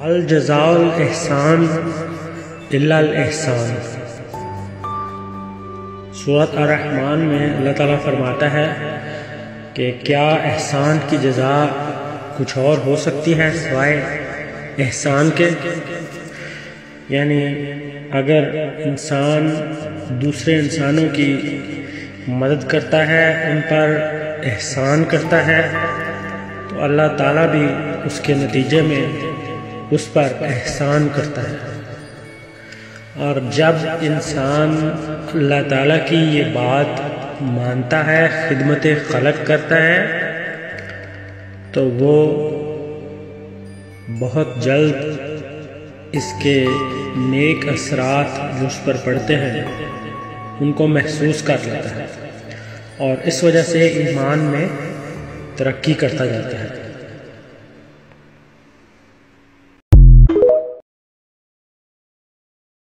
अल जजाउल एहसान एहसान। सूरत रहमान में अल्लाह ताला फरमाता है कि क्या एहसान की जजा कुछ और हो सकती है सिवाय एहसान के? यानी अगर इंसान दूसरे इंसानों की मदद करता है, उन पर एहसान करता है तो अल्लाह ताला भी उसके नतीजे में उस पर एहसान करता है। और जब इंसान अल्लाह ताला की ये बात मानता है, खिदमत खलक करता है तो वो बहुत जल्द इसके नेक असरात जो उस पर पड़ते हैं, उनको महसूस कर लेता है। और इस वजह से ईमान में तरक्की करता जाता है।